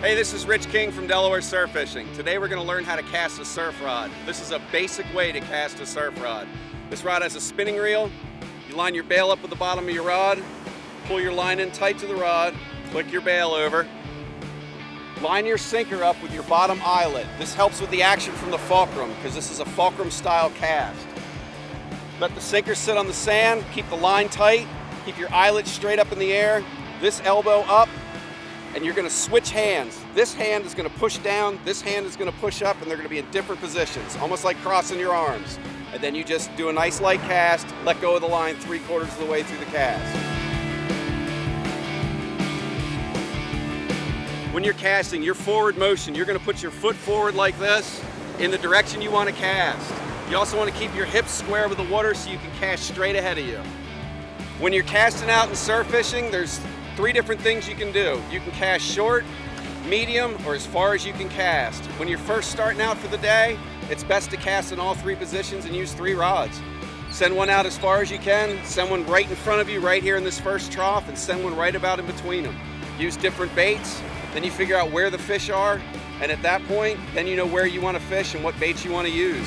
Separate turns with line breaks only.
Hey, this is Rich King from Delaware Surf Fishing. Today we're going to learn how to cast a surf rod. This is a basic way to cast a surf rod. This rod has a spinning reel. You line your bail up with the bottom of your rod, pull your line in tight to the rod, click your bail over, line your sinker up with your bottom eyelet. This helps with the action from the fulcrum because this is a fulcrum style cast. Let the sinker sit on the sand, keep the line tight, keep your eyelet straight up in the air, this elbow up, and you're gonna switch hands. This hand is gonna push down, this hand is gonna push up, and they're gonna be in different positions, almost like crossing your arms. And then you just do a nice light cast, let go of the line three quarters of the way through the cast. When you're casting, your forward motion, you're gonna put your foot forward like this in the direction you wanna cast. You also wanna keep your hips square with the water so you can cast straight ahead of you. When you're casting out and surf fishing, there's three different things you can do. You can cast short, medium, or as far as you can cast. When you're first starting out for the day, it's best to cast in all three positions and use three rods. Send one out as far as you can, send one right in front of you right here in this first trough, and send one right about in between them. Use different baits, then you figure out where the fish are, and at that point, then you know where you want to fish and what baits you want to use.